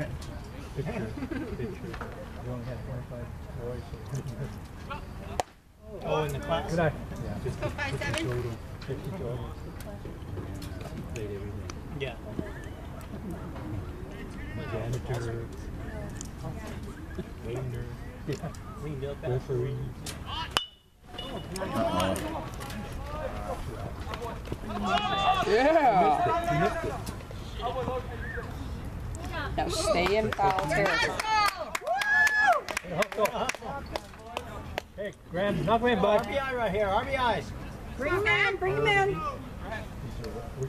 Picture, picture. You only had twenty-five boys. Oh, in the class? Good eye. Yeah. Go five seven. Total, fifty total. Played everything. Yeah. Janitor. Waiter. Yeah. Cleaned up after. Referee. Yeah. You missed it. Now stay in foul territory. Hey, Hulk, go. Hey, Graham, knock me in, bud. RBI right here, RBIs. Bring him in, bring him in. So we're